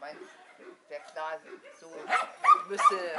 Mein, der Klar so müsste